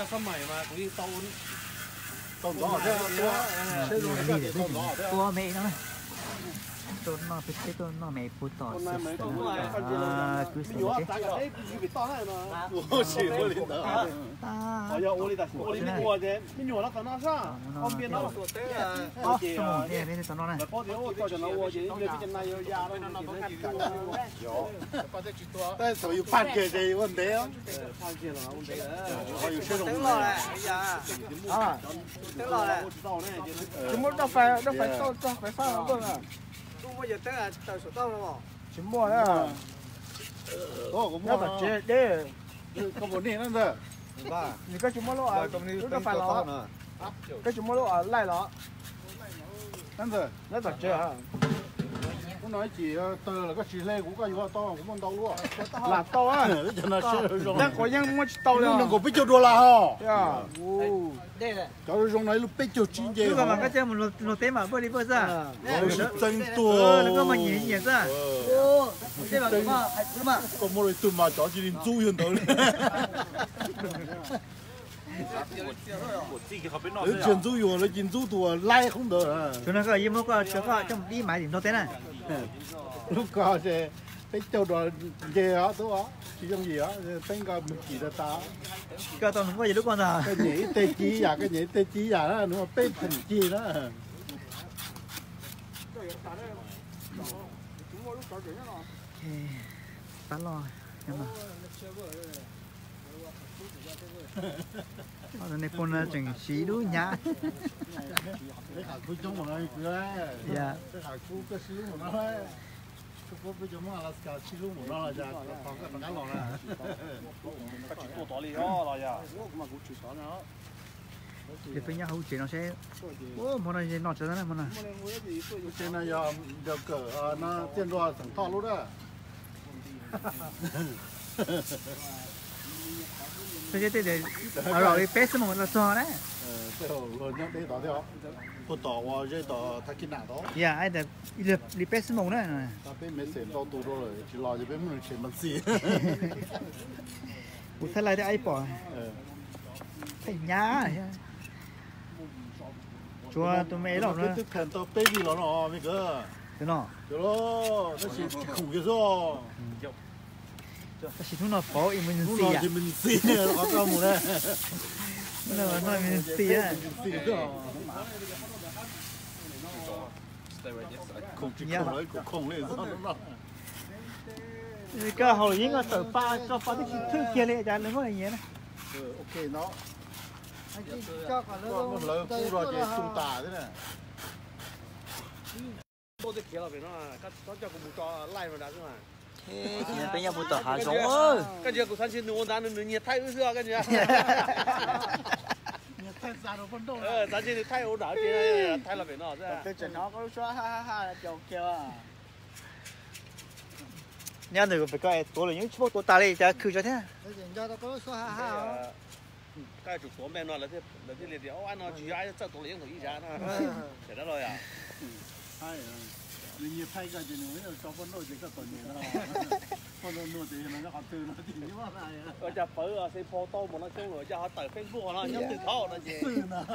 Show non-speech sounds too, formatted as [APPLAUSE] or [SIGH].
ก็สมัยมากูยิ่งโตนต้นต่อเชื่อตัวเชื่อตัวนี่เดี๋ยวไม่ถึงตัวเมย์นะต้นมาเป็นต้นมาเมย์พูดต่อสิอ่าคือสิ่งที่ 哎呀，我的大叔，我的那的娃子，明天我那上哪上？方便了，对啊，好，兄弟，明天上哪来？那包子我叫叫那娃子，那边就那有鸭了，那那不干了，有，把这几多，但是有番茄的问题哦，番茄了，问题了，还有吃什么？等老嘞，哎呀，啊，等老嘞，怎么到饭，到饭到到饭上了不呢？都等啊，到手到了不？怎么了？哦，我摸，那不接的，那不接那的。ba những cái chúng mơ lộ à cái chúng mơ lộ à lại lo nên rồi nên rồi chưa? cũng nói chỉ ờ, từ là cái chỉ lê cũng có nhiều to cũng muốn đâu luôn là to á. Ờ, cho nó rồi. Đang có những muốn tàu đâu đừng có biết cho đùa là ho cháu giống này. Lúc biết cho chín giờ mà cái chơi một một lột mà bơi đi bơi ra. Chân tua nó có mà nhảy nhảy ra. Ờ. Thế mà mà có một đôi tụm mà cháu chỉ nên chui hơn thôi. [LAUGHS] [LAUGHS] nếu chuyển du yếu là chuyển du tùa không được. Ờ. Chúng nó có yêu mốc chưa có trong đi máy thì nó thế này. Ờ. Lúc có thì cái châu đó về đó tôi đó chỉ trong gì đó tên gọi mình chỉ là ta. Cái tao không gì lúc con nào cái nhỉ tê chí giả cái nhỉ tê chí giả nó tê thần chi đó. Bán lo nhưng mà này con chừng xí đu nhá cái hàng khu chúng mà nói cửa cái hàng khu cái xí mà nói cái phố bây giờ mà là cái xí luôn mà nó là giờ còn cái phần ăn rồi cái chuyện tổ tổ đi đó là giờ mà cũng chuyện tổ nữa thì phải nhau hậu chế nó sẽ ô món này nó chế ra món này chế này giờ giờ cỡ nó tiền đồ thằng to luôn đó thế rồi đi pet xem một là cho đấy. Ờ, thế rồi rồi nhắc đó theo. Phụ tỏ qua rồi tỏ thắc kinh nào đó. Dạ ai để đi đi pet xem một đấy ta bên mấy xem tao tu rồi chỉ lo cho bên mình xem mất gì bút thay lại để ai bỏ? Ờ. Phải nhá. Chúa tôi mấy lọ nữa tức thần tao baby lọ nọ mấy cơ thế nọ. Thế nó chỉ khủng cái rồi. Ừ. [LAUGHS] ta chỉ nó phó thì mình xì à mình xì nữa có câu mù đấy nó nói nói mình xì á Yeah. cái hồi những cái tờ pha cho pha cái thứ kia này chả lớn hơn như này. ok nó. Anh chị dạ, cho cả lớn lớn khu rồi thì trung tả thế này. Tôi thấy kia là vì nó cái nó cho cũng cho lại mà đã chứ mà thế thì bây giờ phụ tỏ hà giống ơi cái gì cũng sáng xin nuông đàn nuông nhiệt thay ư xưa cái gì nhiệt thay ra rồi phân đồ ờ sáng xin thay ổ đảo thì thay là phải nọ chứ tôi chuẩn nó có xóa ha ha ha là kiểu kiểu à nhà này phải coi tôi là những chỗ tôi ta đây ta cứ cho thế cho tao có xóa ha ha cái chủ số men nó là thế là thế liền điều ăn nó chỉ ai chắc tôi lấy người ý giá nó thế đó rồi à 你拍个就你们找奋斗这个多年了，奋斗弄这那个好多了，你嘛来呀？ rồi chả bớ à xây photo một nó chung rồi cho họ tải facebook nó nhắm từ thao nó gì 是呢。